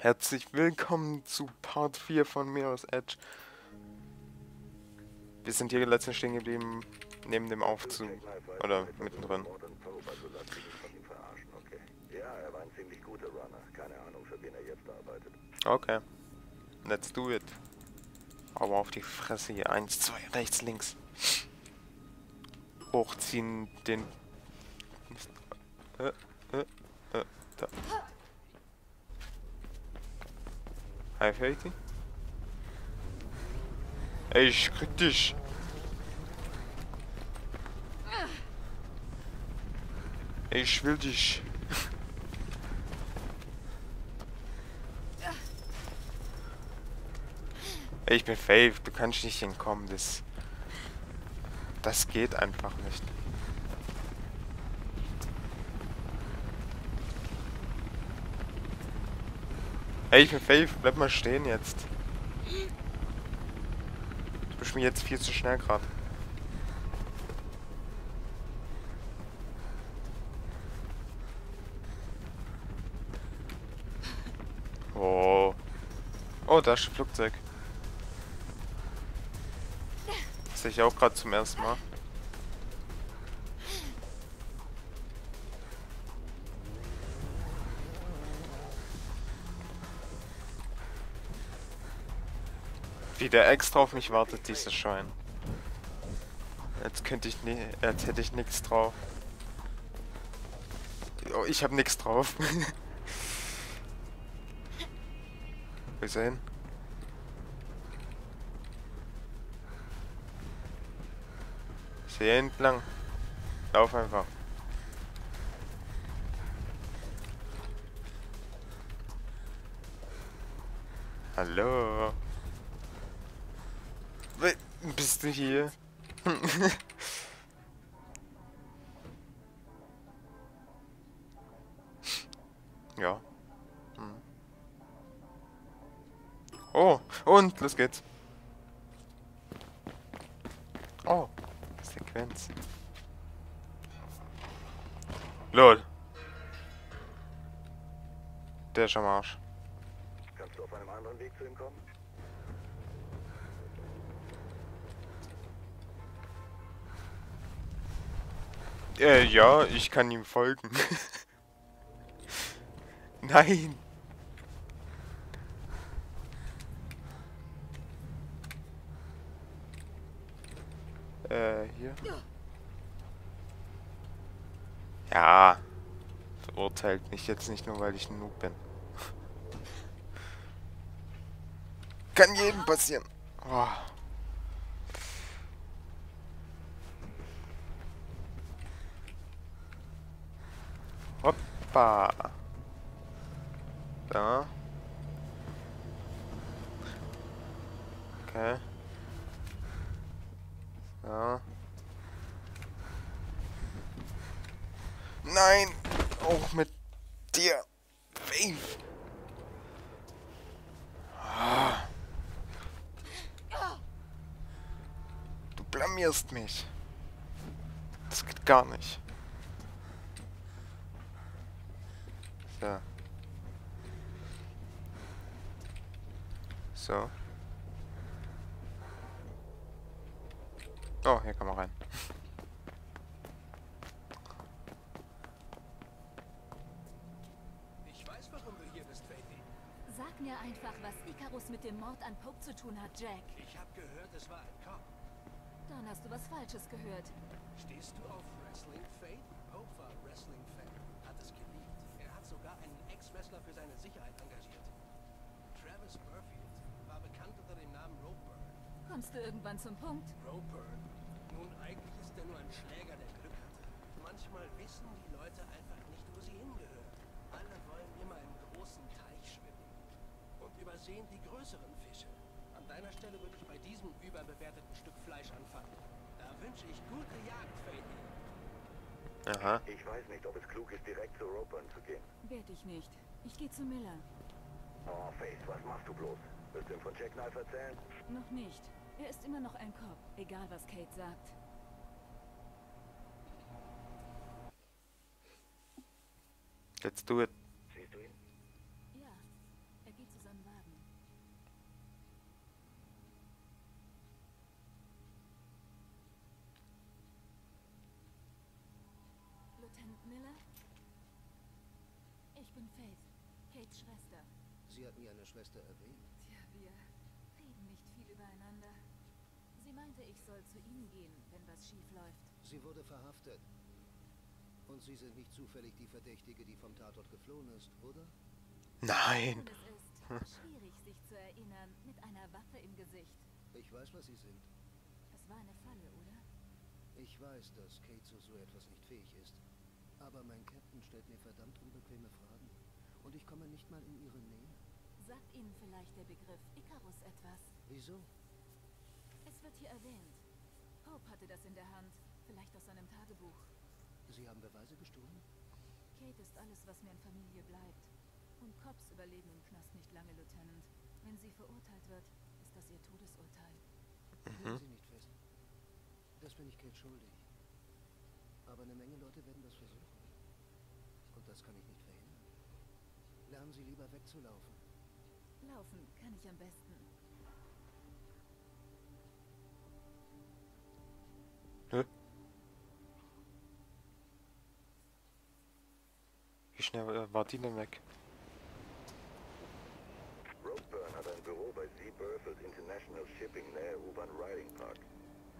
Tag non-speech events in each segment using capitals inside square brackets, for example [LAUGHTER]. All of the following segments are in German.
Herzlich willkommen zu Part 4 von Mirror's Edge. Wir sind hier letztens stehen geblieben, neben dem Aufzug. Oder mittendrin. Okay. Let's do it. Aber auf die Fresse hier. Eins, zwei, rechts, links. Hochziehen den... Äh, äh, äh, da. Hi, Fatty. Ey, ich krieg dich. Ey, ich will dich. Ey, ich bin Fave, du kannst nicht hinkommen, das... Das geht einfach nicht. Ey, ich bin Fave, bleib mal stehen jetzt. Du bist mir jetzt viel zu schnell gerade. Oh. Oh, da ist ein Flugzeug. Das sehe ich auch gerade zum ersten Mal. Wie der extra auf mich wartet, dieser Schein. Jetzt könnte ich nie, jetzt hätte ich nichts drauf. Oh, ich habe nichts drauf. Wir sehen. Hier entlang. Lauf einfach. Hallo. Bist du hier? [LAUGHS] ja. Hm. Oh, und los geht's. Oh, Sequenz. Lol. Der ist am Arsch. Kannst du auf einem anderen Weg zu ihm kommen? Äh, ja, ich kann ihm folgen. [LAUGHS] Nein. Äh, hier. Ja. Verurteilt mich jetzt nicht nur, weil ich ein Noob bin. [LAUGHS] Kann jedem passieren. Oh. Hoppa. Da. Okay. So. Nein! Auch mit dir. Ah. Du blamierst mich. Das geht gar nicht. So. So. Oh, hier kann man rein. Ich weiß, warum du hier bist, Fatty. Sag mir einfach, was Icarus mit dem Mord an Pope zu tun hat, Jack. Ich habe gehört, es war ein Cop. Dann hast du was Falsches gehört. Stehst du auf Wrestling, Fate? Pope war Wrestling-Fan. Hat es geliebt. Er hat sogar einen Ex-Wrestler für seine Sicherheit engagiert. Travis Burfield war bekannt unter dem Namen Ropeburn. Kommst du irgendwann zum Punkt? Ropeburn? Nun, eigentlich ist er nur ein Schläger, der Glück hatte. Manchmal wissen die Leute einfach nicht, wo sie hingehören. Alle wollen immer im großen Teich schwimmen. Und übersehen die größeren Fische. An deiner Stelle würde ich bei diesem überbewerteten Stück Fleisch anfangen. Da wünsche ich gute Jagd, Fatty. Aha. Ich weiß nicht, ob es klug ist, direkt zu Ropeburn zu gehen. Werd ich nicht. Ich gehe zu Miller. Oh, Face, was machst du bloß? Willst du ihm von Jackknife erzählen? Noch nicht. Er ist immer noch ein Cop, egal was Kate sagt. Let's do it. Siehst du ihn? Ja, er unseren Wagen. Lieutenant Miller? Ich bin Faith, Kates Schwester. Sie hat nie eine Schwester erwähnt. Tja, wir reden nicht viel übereinander. Sie meinte, ich soll zu Ihnen gehen, wenn was schief läuft. Sie wurde verhaftet. Und Sie sind nicht zufällig die Verdächtige, die vom Tatort geflohen ist, oder? Nein. Es ist schwierig, sich zu erinnern, mit einer Waffe im Gesicht. Ich weiß, was Sie sind. Es war eine Falle, oder? Ich weiß, dass Kate zu so etwas nicht fähig ist. Aber mein Captain stellt mir verdammt unbequeme Fragen. Und ich komme nicht mal in Ihre Nähe. Sagt Ihnen vielleicht der Begriff Icarus etwas? Wieso? Es wird hier erwähnt. Pope hatte das in der Hand, vielleicht aus seinem Tagebuch. Sie haben Beweise gestohlen? Kate ist alles, was mir in Familie bleibt. Und Cops überleben im Knast nicht lange, Lieutenant. Wenn sie verurteilt wird, ist das ihr Todesurteil. Legen Sie nicht fest. Das bin ich Kate schuldig. Aber eine Menge Leute werden das versuchen. Und das kann ich nicht verhindern. Lernen Sie lieber wegzulaufen. Laufen kann ich am besten. Nö. Wie schnell äh, war die denn weg? Roadburn hat ein Büro bei Sea Berthold International Shipping nähe U-Bahn Riding Park.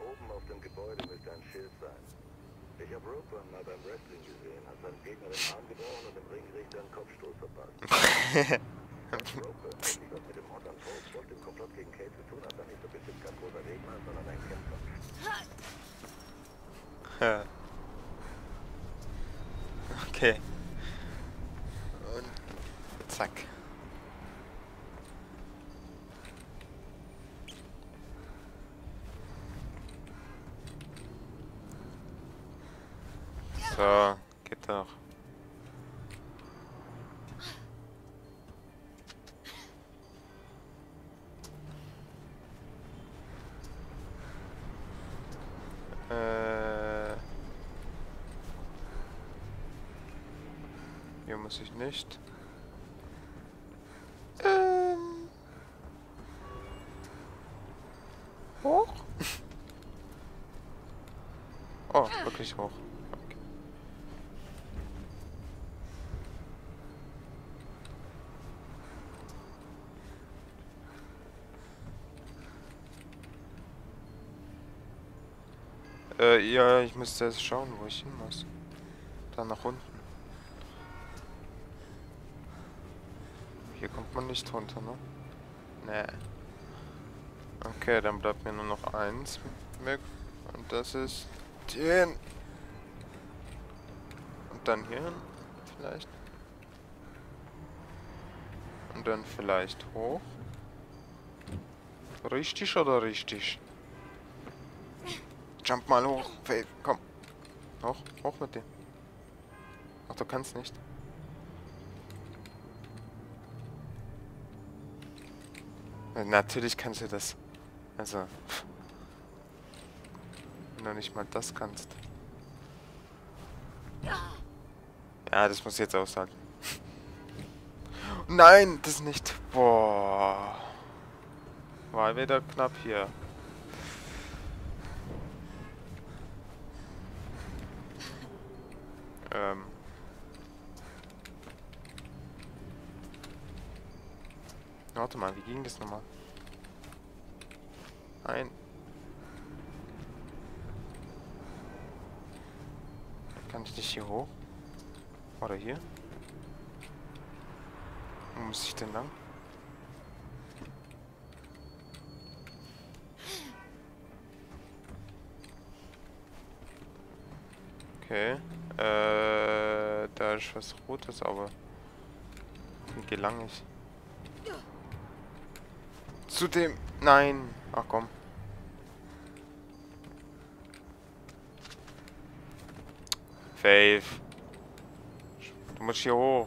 Oben auf dem Gebäude müsste ein Schild sein. Ich habe Roadburn mal beim Wrestling gesehen, hat seinem Gegner den Arm gebrochen und Kopfstoß verpasst. Dass Roadburn eigentlich was mit dem Mord an Pope und dem Komplott gegen Kate zu tun hat, dann ist er bestimmt kein großer Redner, sondern ein Kämpfer. okay. Und zack. So, geht doch. Äh. Hier muss ich nicht. Ähm. Hoch? [LAUGHS] oh, wirklich hoch. Äh, ja, ich müsste jetzt schauen, wo ich hin muss. Da nach unten. Man nicht runter, ne? Nee. Okay, dann bleibt mir nur noch eins weg. Und das ist den. Und dann hier hin, vielleicht. Und dann vielleicht hoch. Richtig oder richtig? Jump mal hoch, Faith, komm. Hoch, hoch mit dir. Ach, du kannst nicht. Natürlich kannst du das. Also. Wenn du nicht mal das kannst. Ja, das muss ich jetzt aushalten. [LAUGHS] Nein, das nicht. Boah. War wieder knapp hier. Ähm. Warte mal, wie ging das nochmal? Ein. Kann ich nicht hier hoch? Oder hier? Wo muss ich denn lang? Okay. Äh, da ist was Rotes, aber wie gelang ich? Zu dem... Nein. Ach komm. Faith. Du musst hier hoch.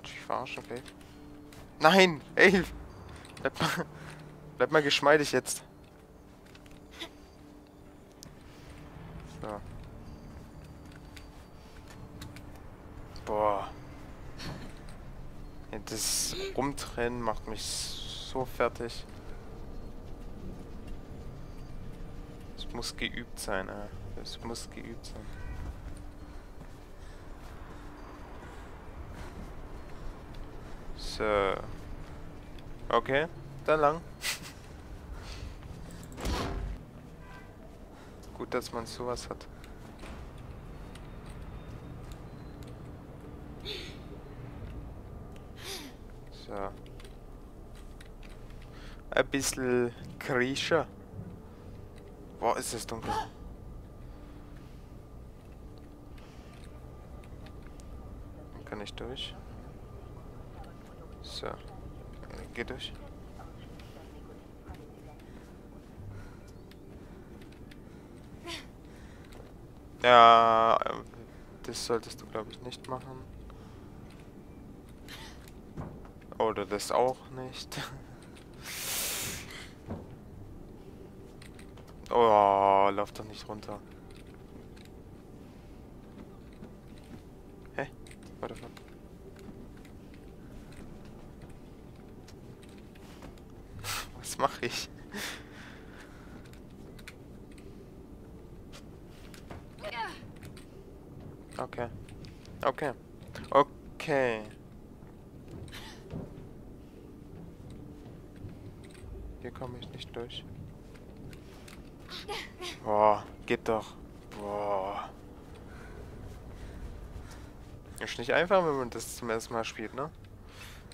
Mich verarschen, Faith? Nein! Ey! Bleib mal... Bleib mal geschmeidig jetzt. So. Boah. Das Rumtrennen macht mich so fertig. Es muss geübt sein. Es muss geübt sein. So. Okay, dann lang. [LAUGHS] Gut, dass man sowas hat. So. Ein bisschen Krischer. Boah, ist es dunkel. Kann ich durch. So. Geh durch. Ja, äh, das solltest du, glaube ich, nicht machen. Oder das auch nicht. [LAUGHS] Oh, lauf doch nicht runter. Hä? The fuck? [LAUGHS] Was mache ich? Okay. Okay. Okay. Hier komme ich nicht durch. Geht doch. Boah. Ist nicht einfach, wenn man das zum ersten Mal spielt, ne?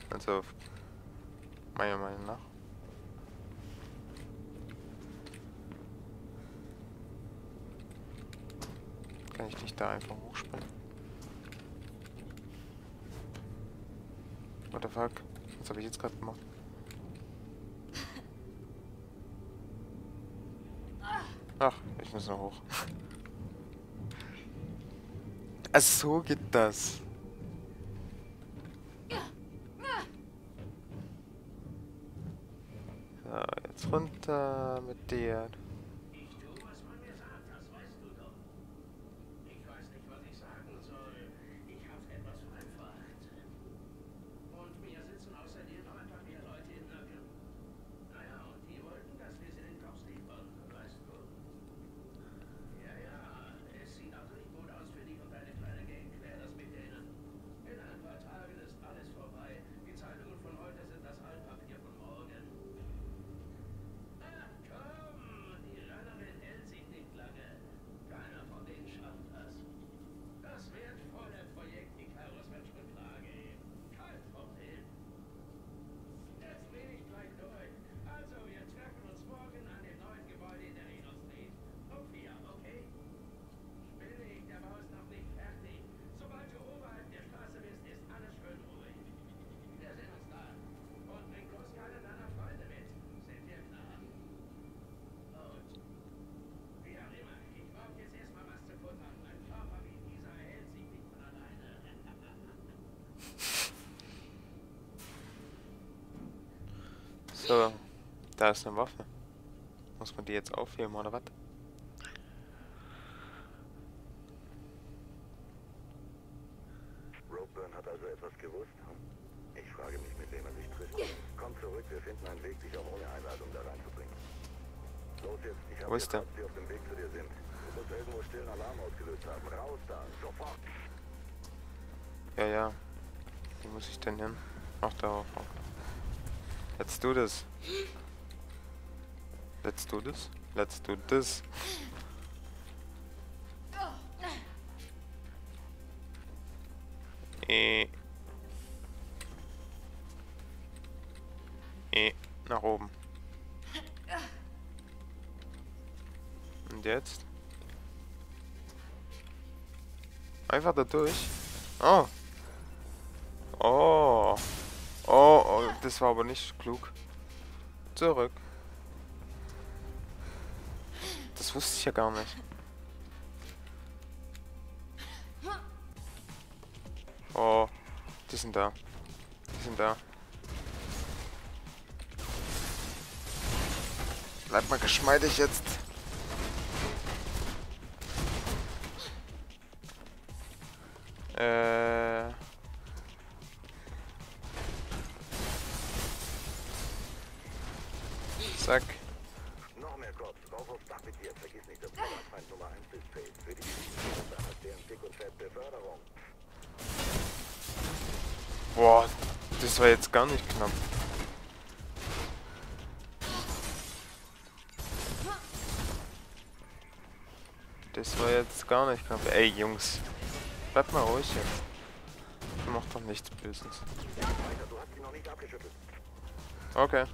Also, meiner Meinung nach. Kann ich nicht da einfach hochspringen? What the fuck? Was habe ich jetzt gerade gemacht? Ach, ich muss noch hoch. Ach so geht das. So, jetzt runter mit dir. Ich tue, was man mir sagt, das weißt du doch. Ich weiß nicht, was ich sagen soll. Ich hab's etwas vereinfacht. Und mir sitzen außer dir noch ein paar mehr Leute im Nacken. Naja, und die wollten, dass wir sie den Kopf liefern, weißt du? Ja, ja, es sieht also nicht gut aus für dich und deine kleine Gang. Klär das mit denen. In ein paar Tagen ist alles vorbei. Die Zeitungen von heute sind das Altpapier von morgen. Ach komm, die Rennerin hält sich nicht lange. Keiner von denen schafft das. Das wertvolle Projekt Icarus wird schon klar gehen. Kein Problem. Jetzt bin ich gleich durch. Also, wir treffen uns morgen an dem neuen Gebäude in der Reno Street. Um vier, okay? Billig, der Bau ist noch nicht fertig. Sobald du oberhalb der Straße bist, ist alles schön ruhig. Wir sehen uns da. Und bring bloß keine deiner Freunde mit. Sind wir klar? Gut. Wie auch immer, ich brauche jetzt erstmal was zu futtern. Ein Körper wie dieser hält sich nicht von alleine. So, da ist eine Waffe. Muss man die jetzt aufheben oder was? Let's do this. Eh. Eh. Nach oben. Und jetzt? Einfach da durch. Oh. Oh. Oh, oh, das war aber nicht klug. Zurück. Wusste ich ja gar nicht. Oh, die sind da. Die sind da. Bleib mal geschmeidig jetzt. Äh. Boah, das war jetzt gar nicht knapp. Das war jetzt gar nicht knapp. Ey, Jungs. Bleibt mal ruhig. Ich mach doch nichts Böses. Okay.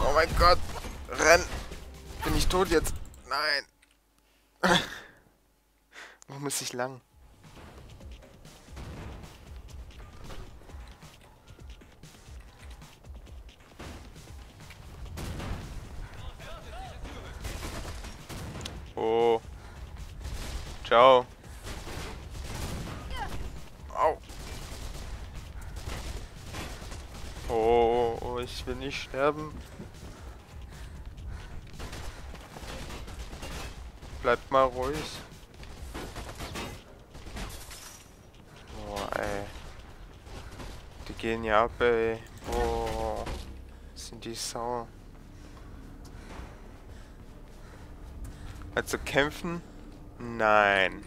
Oh mein Gott. Tot jetzt? Nein. Wo muss ich lang? Oh. Ciao. Au. Oh, oh, ich will nicht sterben. Bleibt mal ruhig. Boah, ey. Die gehen ja ab, ey. Boah. Sind die sauer. Also kämpfen? Nein.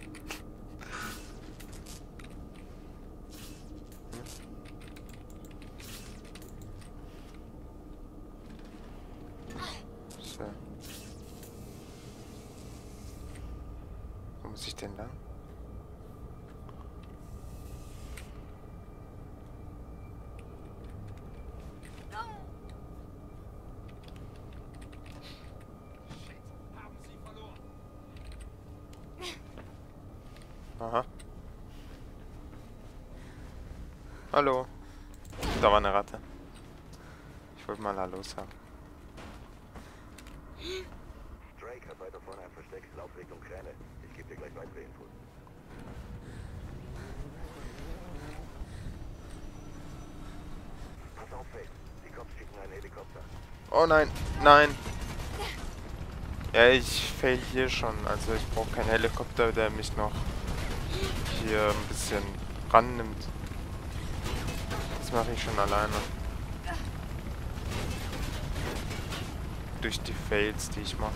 So. Wo muss ich denn lang? Aha. Hallo. Da war eine Ratte. Ich wollte mal Hallo sagen. Drake hat weiter vorne ein Versteck. Lauf Richtung Kräne. Ich gebe dir gleich weitere Infos. Pass auf, Faith. Die Cops schicken einen Helikopter. Oh nein, nein. Ja, ich fail hier schon. Also ich brauche keinen Helikopter, der mich noch hier ein bisschen rannimmt. Das mache ich schon alleine. Durch die Fails, die ich mache.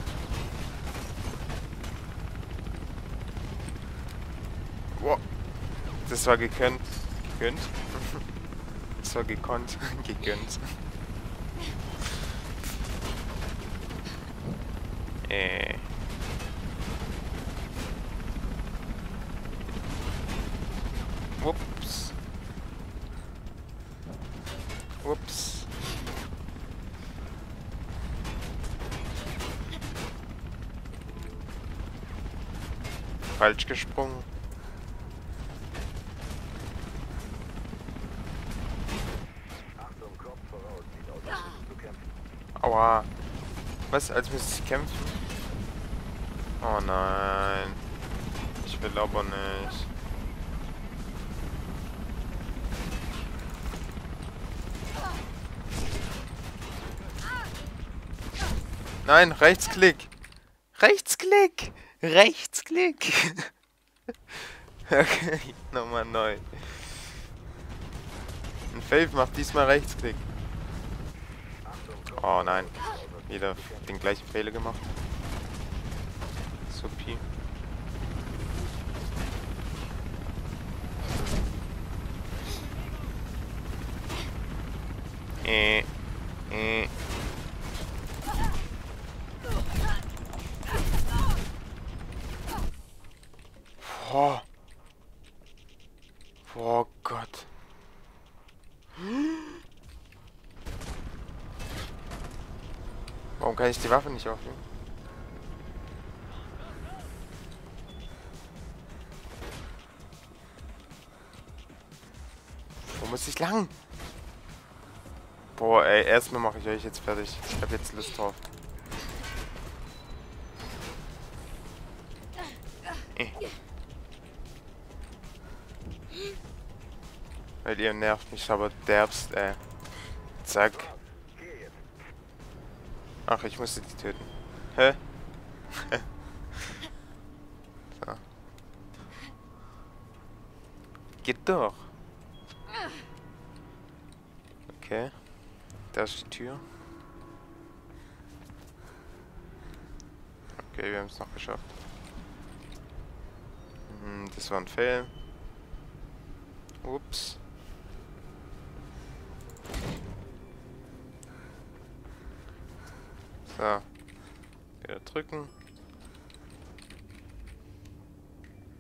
Wow. Das war gekönnt. Gegönnt? [LAUGHS] Das war gekonnt. [LAUGHS] Gegönnt. Äh. Du kämpfen. Aua. Was? Als müsste ich kämpfen? Oh nein. Ich will aber nicht. Nein, Rechtsklick. Rechtsklick. Rechtsklick. [LAUGHS] okay, nochmal neu. Ein Fave macht diesmal Rechtsklick. Oh nein. Wieder den gleichen Fehler gemacht. Supi. Äh. Äh. Boah. Oh Gott. Warum kann ich die Waffe nicht aufnehmen? Wo muss ich lang? Boah, ey, erstmal mache ich euch jetzt fertig. Ich habe jetzt Lust drauf. Äh. Weil ihr nervt mich aber derbst, ey. Zack. Ach, ich musste die töten. Hä? [LAUGHS] so. Geht doch. Okay. Da ist die Tür. Okay, wir haben es noch geschafft. Hm, das war ein Fail. Ups. So. Wieder drücken.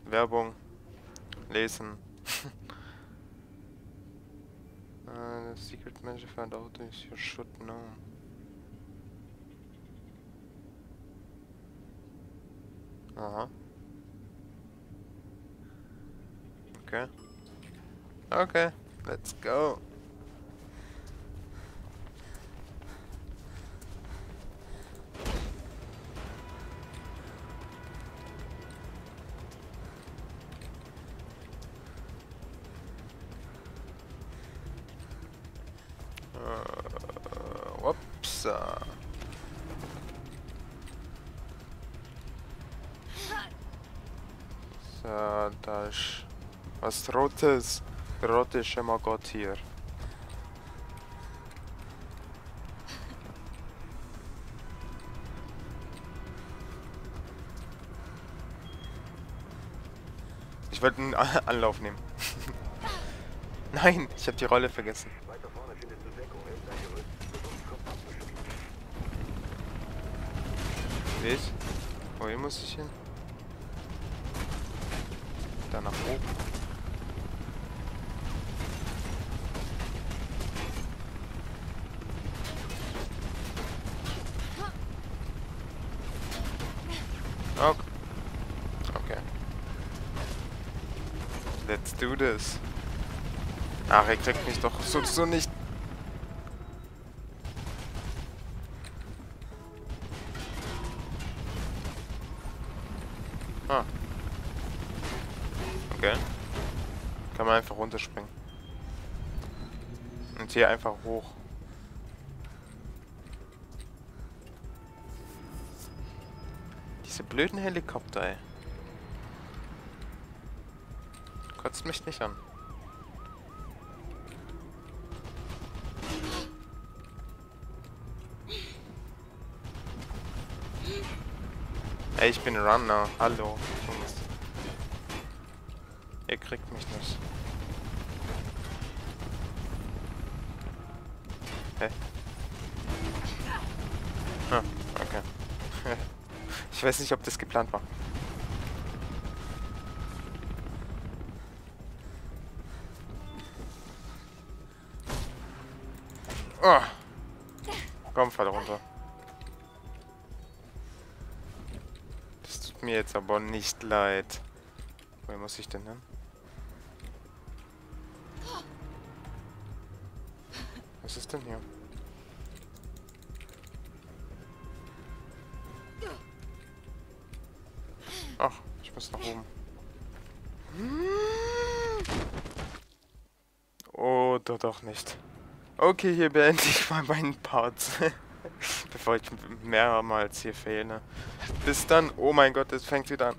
Werbung. Lesen. [LAUGHS] the secret message found out is you should know. Aha. Okay. Okay, let's go. Was Rotes. Rote Schimmergott hier. Ich wollte einen Anlauf nehmen. [LAUGHS] Nein, ich habe die Rolle vergessen. Er. Ich? Wohin muss ich hin? Da nach oben. Do this. Ach, er kriegt mich doch so, so nicht. Ah. Okay. Kann man einfach runterspringen. Und hier einfach hoch. Diese blöden Helikopter, ey. Kotzt mich nicht an. Ey, ich bin Runner. Hallo, Jungs. Ihr kriegt mich nicht. Hä? Ah, okay. [LAUGHS] ich weiß nicht, ob das geplant war. Oh. Komm, fall runter. Das tut mir jetzt aber nicht leid. Wo muss ich denn hin? Was ist denn hier? Ach, ich muss nach oben. Oder doch nicht. Okay, hier beende ich mal meinen Part. [LAUGHS] Bevor ich mehrmals hier fehle. Bis dann. Oh mein Gott, es fängt wieder an.